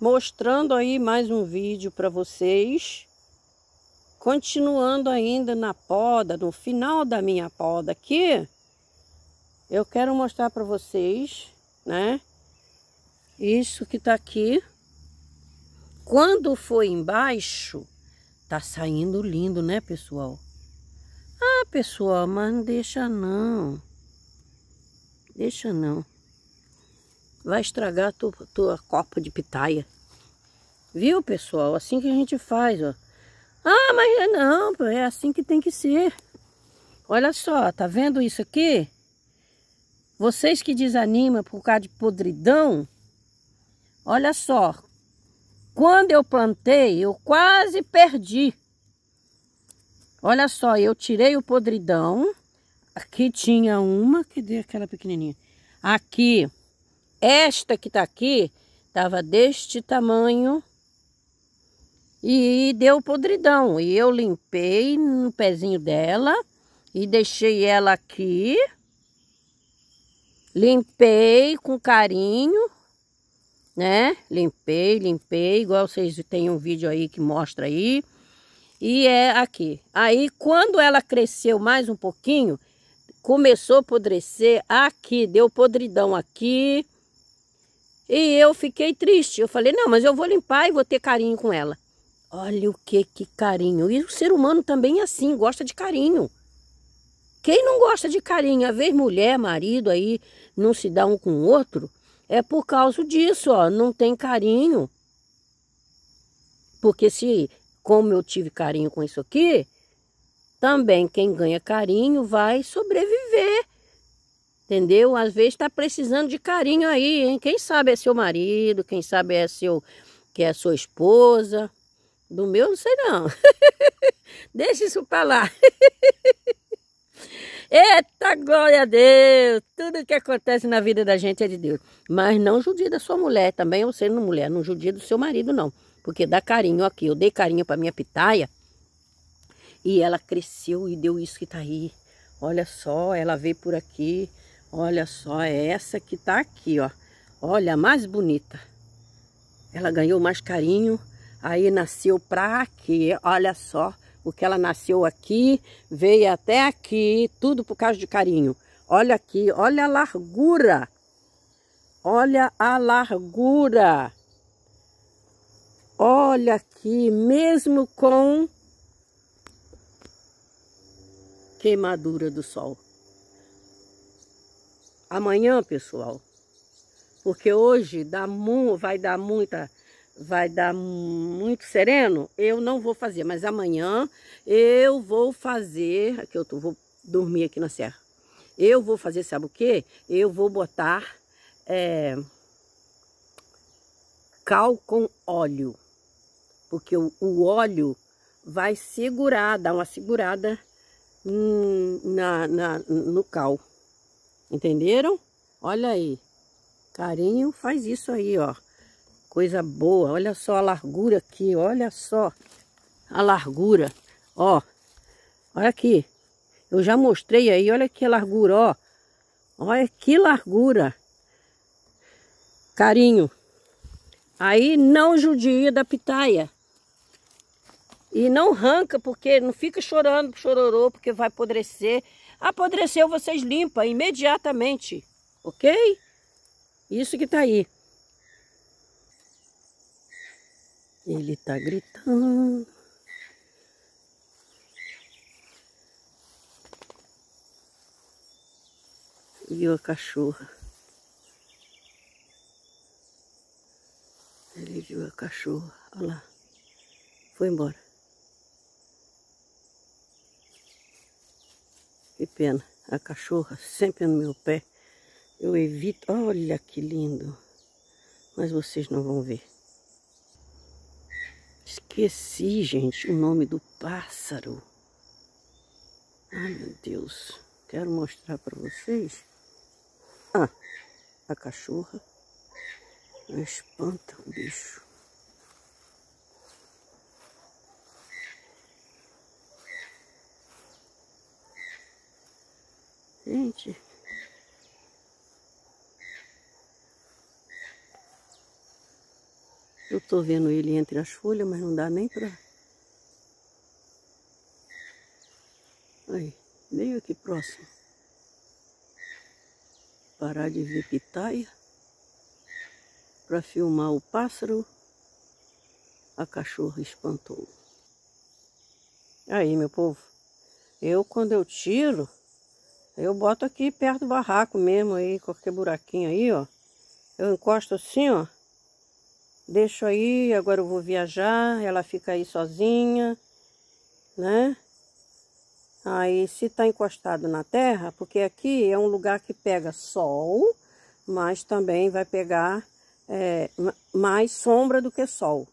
mostrando aí mais um vídeo para vocês. Continuando ainda na poda, no final da minha poda aqui, eu quero mostrar para vocês, né? Isso que tá aqui. Quando foi embaixo, tá saindo lindo, né, pessoal? Ah, pessoal, mas não deixa não. Deixa não. Vai estragar a tua, tua copa de pitaia. Viu, pessoal? Assim que a gente faz, ó. Ah, mas é não, é assim que tem que ser. Olha só, tá vendo isso aqui? Vocês que desanimam por causa de podridão, olha só. Quando eu plantei, eu quase perdi. Olha só, eu tirei o podridão. Aqui tinha uma, cadê aquela pequenininha? Aqui, esta que tá aqui, tava deste tamanho e deu podridão. E eu limpei no pezinho dela e deixei ela aqui. Limpei com carinho, né? Limpei, limpei, igual vocês têm um vídeo aí que mostra aí. E é aqui. Aí quando ela cresceu mais um pouquinho, começou a apodrecer aqui, deu podridão aqui. E eu fiquei triste. Eu falei, não, mas eu vou limpar e vou ter carinho com ela. Olha o que, que carinho. E o ser humano também é assim, gosta de carinho. Quem não gosta de carinho, a vez mulher, marido aí, não se dá um com o outro, é por causa disso, ó, não tem carinho. Porque se, como eu tive carinho com isso aqui, também quem ganha carinho vai sobreviver. Entendeu? Às vezes está precisando de carinho aí, hein? Quem sabe é seu marido, quem sabe é seu, que é sua esposa. Do meu não sei não. Deixa isso para lá. Eita, glória a Deus! Tudo que acontece na vida da gente é de Deus. Mas não judia da sua mulher, também eu sendo mulher, não judia do seu marido, não. Porque dá carinho aqui. Eu dei carinho para minha pitaia e ela cresceu e deu isso que tá aí. Olha só, ela veio por aqui. Olha só, é essa que tá aqui, ó. Olha, mais bonita. Ela ganhou mais carinho Aí nasceu pra aqui, olha só, porque ela nasceu aqui, veio até aqui, tudo por causa de carinho. Olha aqui, olha a largura. Olha a largura. Olha aqui, mesmo com queimadura do sol. Amanhã, pessoal, porque hoje dá vai dar muita vai dar muito sereno, eu não vou fazer. Mas amanhã eu vou fazer, aqui eu tô, vou dormir aqui na serra. Eu vou fazer, sabe o que? Eu vou botar é, cal com óleo. Porque o, o óleo vai segurar, dar uma segurada na, na, no cal. Entenderam? Olha aí. Carinho faz isso aí, ó. Coisa boa. Olha só a largura aqui. Olha só a largura. Ó. Olha aqui. Eu já mostrei aí. Olha que largura, ó. Olha que largura. Carinho. Aí não judia da pitaia. E não arranca, porque não fica chorando chororô, porque vai apodrecer. Apodreceu, vocês limpam imediatamente. Ok? Isso que tá aí. Ele tá gritando. Viu a cachorra. Ele viu a cachorra. Olha lá. Foi embora. Pena. A cachorra sempre no meu pé. Eu evito. Olha que lindo. Mas vocês não vão ver. Esqueci, gente, o nome do pássaro. Ai, meu Deus. Quero mostrar para vocês. Ah, a cachorra. Espanta o bicho. Gente, Eu tô vendo ele entre as folhas, mas não dá nem pra... Aí, meio aqui próximo. Parar de ver pitaia. Pra filmar o pássaro. A cachorra espantou. Aí, meu povo. Eu, quando eu tiro, eu boto aqui perto do barraco mesmo, aí, qualquer buraquinho aí, ó. Eu encosto assim, ó. Deixo aí, agora eu vou viajar, ela fica aí sozinha, né? Aí, se tá encostado na terra, porque aqui é um lugar que pega sol, mas também vai pegar é, mais sombra do que sol.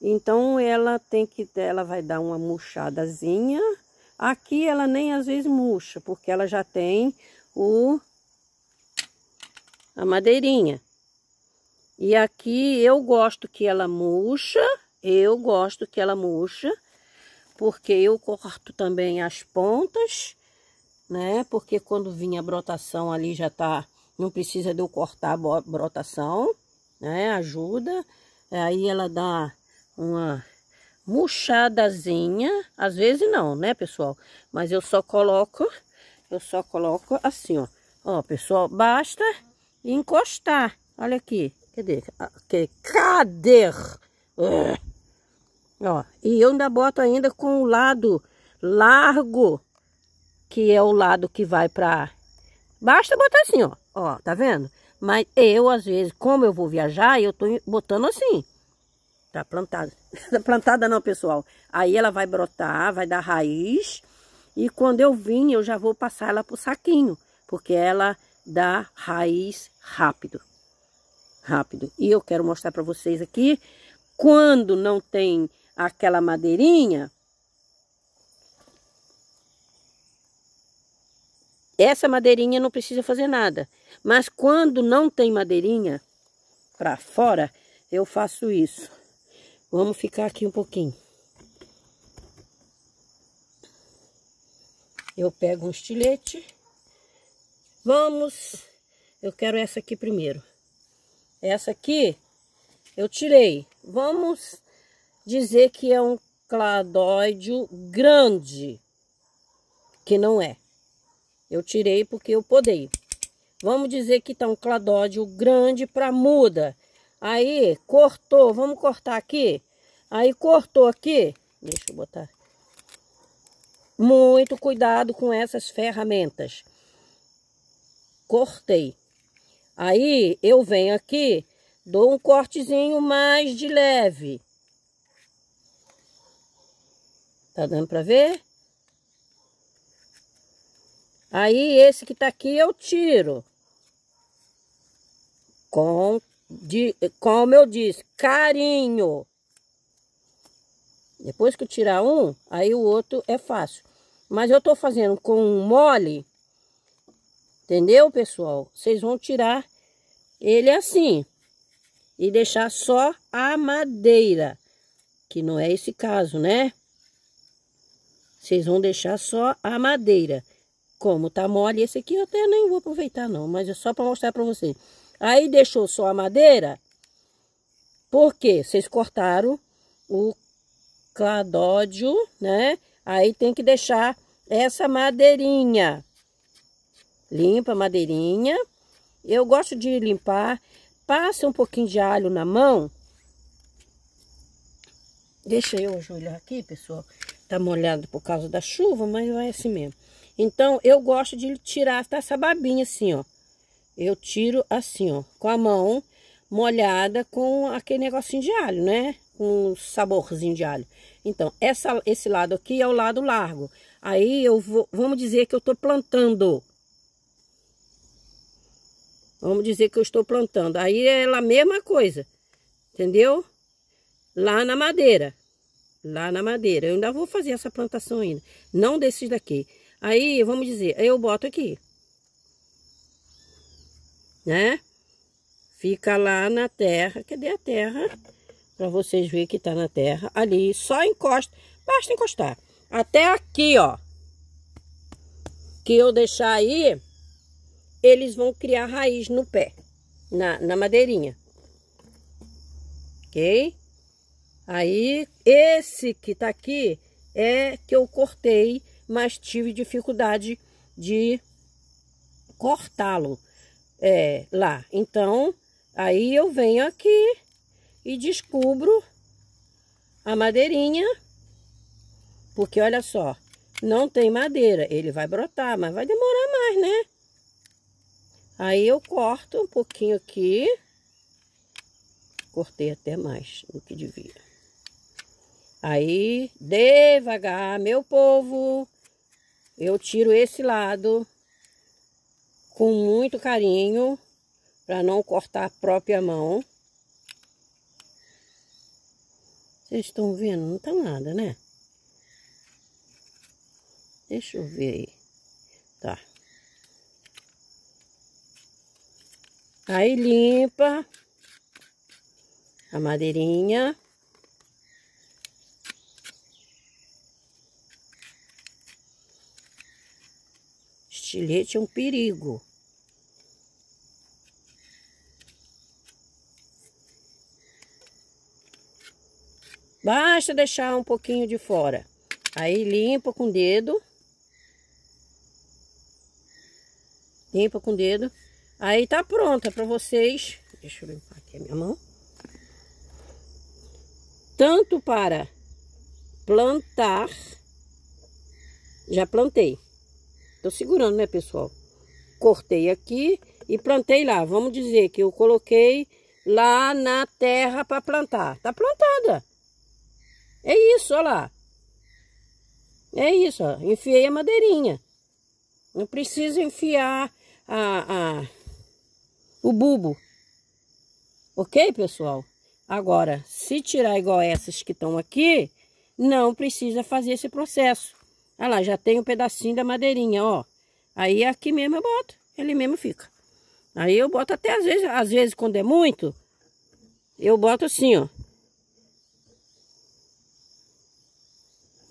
Então, ela tem que, ela vai dar uma murchadazinha, Aqui ela nem às vezes murcha, porque ela já tem o a madeirinha. E aqui eu gosto que ela murcha, eu gosto que ela murcha, porque eu corto também as pontas, né? Porque quando vinha a brotação ali já tá, não precisa de eu cortar a brotação, né? Ajuda. Aí ela dá uma murchadazinha. Às vezes não, né, pessoal? Mas eu só coloco, eu só coloco assim, ó. Ó, pessoal, basta encostar. Olha aqui. Cadê? Cadê? Cadê? Uh. Ó, e eu ainda boto ainda com o lado largo, que é o lado que vai pra... Basta botar assim, ó. Ó, tá vendo? Mas eu, às vezes, como eu vou viajar, eu tô botando assim. Tá plantada. plantada não, pessoal. Aí ela vai brotar, vai dar raiz. E quando eu vim, eu já vou passar ela pro saquinho. Porque ela dá raiz rápido. Rápido. E eu quero mostrar para vocês aqui. Quando não tem aquela madeirinha. Essa madeirinha não precisa fazer nada. Mas quando não tem madeirinha para fora, eu faço isso. Vamos ficar aqui um pouquinho. Eu pego um estilete. Vamos. Eu quero essa aqui primeiro. Essa aqui eu tirei. Vamos dizer que é um cladóide grande. Que não é. Eu tirei porque eu podei. Vamos dizer que tá um cladóide grande para muda. Aí, cortou, vamos cortar aqui. Aí, cortou aqui. Deixa eu botar. Muito cuidado com essas ferramentas. Cortei. Aí, eu venho aqui, dou um cortezinho mais de leve. Tá dando pra ver? Aí, esse que tá aqui eu tiro. Com de, como eu disse, carinho. Depois que eu tirar um, aí o outro é fácil. Mas eu tô fazendo com um mole, entendeu, pessoal? Vocês vão tirar ele assim e deixar só a madeira, que não é esse caso, né? Vocês vão deixar só a madeira. Como tá mole, esse aqui eu até nem vou aproveitar não, mas é só para mostrar para vocês. Aí deixou só a madeira. Por quê? Vocês cortaram o cladódio, né? Aí tem que deixar essa madeirinha. Limpa a madeirinha. Eu gosto de limpar. Passa um pouquinho de alho na mão. Deixa eu ajoelhar aqui, pessoal. Tá molhado por causa da chuva, mas vai assim mesmo. Então, eu gosto de tirar essa babinha assim, ó eu tiro assim, ó, com a mão molhada com aquele negocinho de alho, né? Com um saborzinho de alho. Então, essa, esse lado aqui é o lado largo. Aí eu vou, vamos dizer que eu estou plantando. Vamos dizer que eu estou plantando. Aí é a mesma coisa, entendeu? Lá na madeira. Lá na madeira. Eu ainda vou fazer essa plantação ainda. Não desses daqui. Aí, vamos dizer, eu boto aqui né? Fica lá na terra. Cadê a terra? Para vocês verem que tá na terra. Ali, só encosta. Basta encostar. Até aqui, ó. Que eu deixar aí, eles vão criar raiz no pé. Na, na madeirinha. ok? Aí, esse que tá aqui é que eu cortei, mas tive dificuldade de cortá-lo é, lá. Então, aí eu venho aqui e descubro a madeirinha, porque olha só, não tem madeira. Ele vai brotar, mas vai demorar mais, né? Aí eu corto um pouquinho aqui. Cortei até mais do que devia. Aí, devagar, meu povo, eu tiro esse lado com muito carinho para não cortar a própria mão. Vocês estão vendo? Não tá nada, né? Deixa eu ver aí. Tá. Aí limpa a madeirinha. Estilete é um perigo. Basta deixar um pouquinho de fora. Aí limpa com o dedo. Limpa com o dedo. Aí tá pronta para vocês. Deixa eu limpar aqui a minha mão. Tanto para plantar. Já plantei. Tô segurando, né, pessoal? Cortei aqui e plantei lá. Vamos dizer que eu coloquei lá na terra para plantar. Tá plantada. É isso, olha lá. É isso, ó. Enfiei a madeirinha. Não precisa enfiar a, a, o bulbo. Ok, pessoal? Agora, se tirar igual essas que estão aqui, não precisa fazer esse processo. Olha lá, já tem um pedacinho da madeirinha, ó. Aí aqui mesmo eu boto, ele mesmo fica. Aí eu boto até às vezes, às vezes quando é muito, eu boto assim, ó.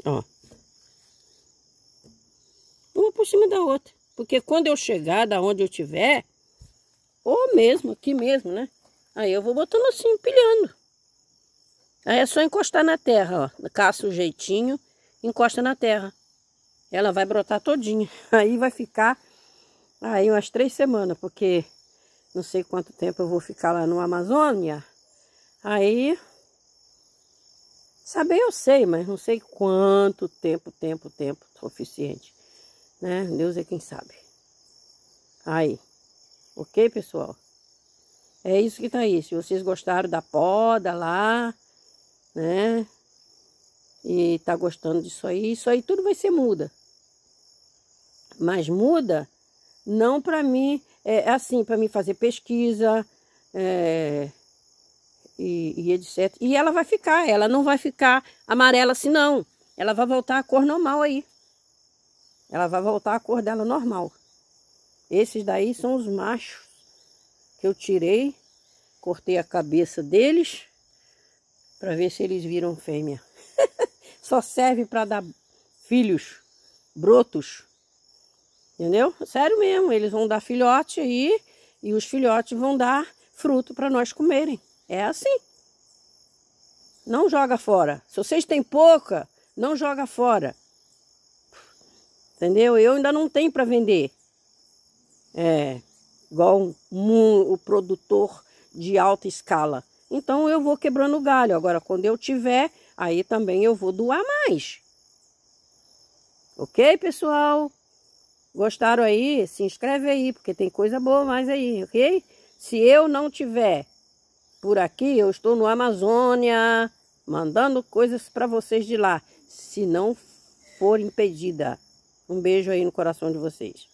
Ó. Uma por cima da outra. Porque quando eu chegar da onde eu tiver, ou mesmo, aqui mesmo, né? Aí eu vou botando assim, empilhando. Aí é só encostar na terra, ó. Caça o jeitinho, encosta na terra. Ela vai brotar todinha. Aí vai ficar aí umas três semanas, porque não sei quanto tempo eu vou ficar lá no Amazônia. Aí, saber eu sei, mas não sei quanto tempo, tempo, tempo suficiente. Né? Deus é quem sabe. Aí. Ok, pessoal? É isso que tá aí. Se vocês gostaram da poda lá, né? E tá gostando disso aí, isso aí tudo vai ser muda. Mas muda não para mim, é assim, para mim fazer pesquisa é, e, e etc. E ela vai ficar, ela não vai ficar amarela assim não. Ela vai voltar a cor normal aí. Ela vai voltar a cor dela normal. Esses daí são os machos que eu tirei, cortei a cabeça deles para ver se eles viram fêmea. Só serve para dar filhos, brotos. Entendeu? Sério mesmo, eles vão dar filhote aí e os filhotes vão dar fruto para nós comerem. É assim. Não joga fora. Se vocês têm pouca, não joga fora. Entendeu? Eu ainda não tenho para vender. É, igual um, o produtor de alta escala. Então eu vou quebrando o galho. Agora, quando eu tiver, aí também eu vou doar mais. Ok, pessoal? Gostaram aí? Se inscreve aí, porque tem coisa boa mais aí, ok? Se eu não tiver por aqui, eu estou no Amazônia, mandando coisas para vocês de lá. Se não for impedida. Um beijo aí no coração de vocês.